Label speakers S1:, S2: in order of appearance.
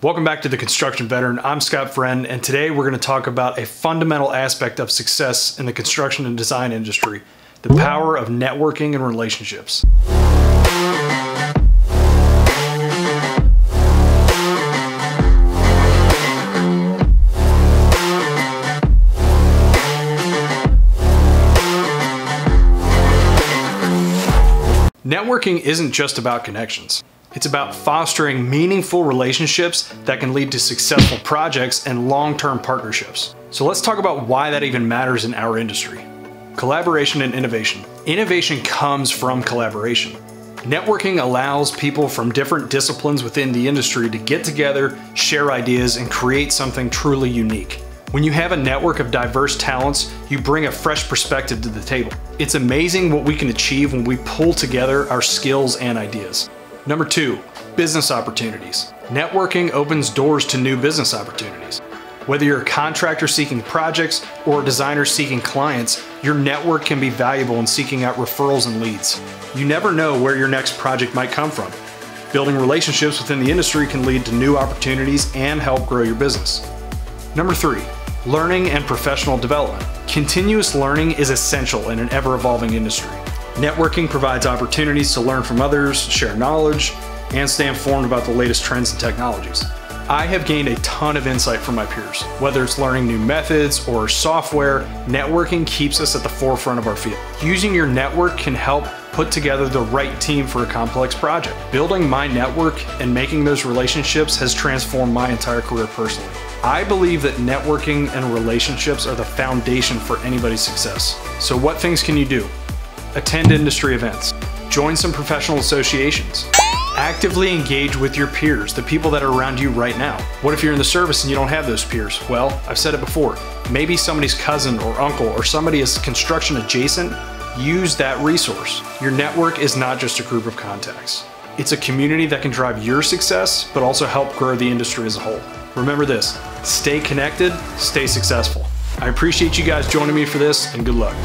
S1: Welcome back to The Construction Veteran. I'm Scott Friend, and today we're going to talk about a fundamental aspect of success in the construction and design industry the power of networking and relationships. Networking isn't just about connections. It's about fostering meaningful relationships that can lead to successful projects and long-term partnerships. So let's talk about why that even matters in our industry. Collaboration and innovation. Innovation comes from collaboration. Networking allows people from different disciplines within the industry to get together, share ideas, and create something truly unique. When you have a network of diverse talents, you bring a fresh perspective to the table. It's amazing what we can achieve when we pull together our skills and ideas. Number two, business opportunities. Networking opens doors to new business opportunities. Whether you're a contractor seeking projects or a designer seeking clients, your network can be valuable in seeking out referrals and leads. You never know where your next project might come from. Building relationships within the industry can lead to new opportunities and help grow your business. Number three, learning and professional development. Continuous learning is essential in an ever evolving industry. Networking provides opportunities to learn from others, share knowledge, and stay informed about the latest trends and technologies. I have gained a ton of insight from my peers. Whether it's learning new methods or software, networking keeps us at the forefront of our field. Using your network can help put together the right team for a complex project. Building my network and making those relationships has transformed my entire career personally. I believe that networking and relationships are the foundation for anybody's success. So what things can you do? Attend industry events. Join some professional associations. Actively engage with your peers, the people that are around you right now. What if you're in the service and you don't have those peers? Well, I've said it before. Maybe somebody's cousin or uncle or somebody is construction adjacent. Use that resource. Your network is not just a group of contacts. It's a community that can drive your success, but also help grow the industry as a whole. Remember this stay connected, stay successful. I appreciate you guys joining me for this, and good luck.